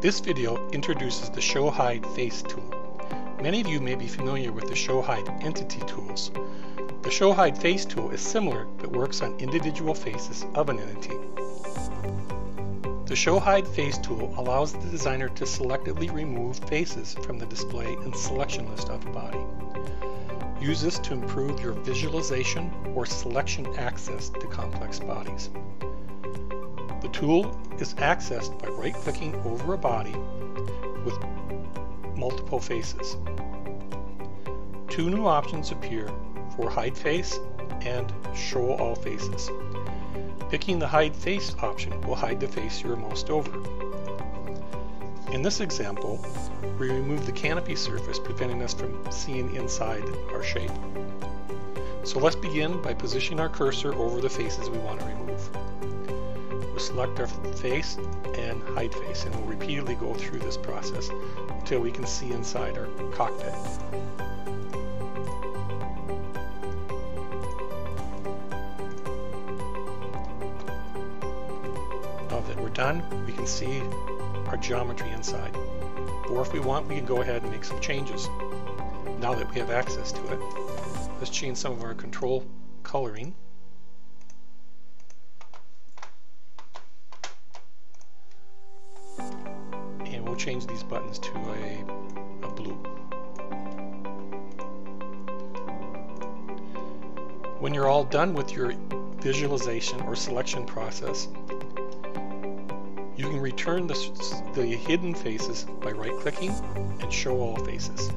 This video introduces the Show Hide Face tool. Many of you may be familiar with the Show Hide Entity tools. The Show Hide Face tool is similar but works on individual faces of an entity. The Show Hide Face tool allows the designer to selectively remove faces from the display and selection list of a body. Use this to improve your visualization or selection access to complex bodies. The tool is accessed by right-clicking over a body with multiple faces. Two new options appear for Hide Face and Show All Faces. Picking the Hide Face option will hide the face you are most over. In this example, we remove the canopy surface preventing us from seeing inside our shape. So let's begin by positioning our cursor over the faces we want to remove. Select our face and hide face and we'll repeatedly go through this process until we can see inside our cockpit. Now that we're done, we can see our geometry inside. Or if we want, we can go ahead and make some changes now that we have access to it. Let's change some of our control coloring. Change these buttons to a, a blue. When you're all done with your visualization or selection process, you can return the, the hidden faces by right-clicking and show all faces.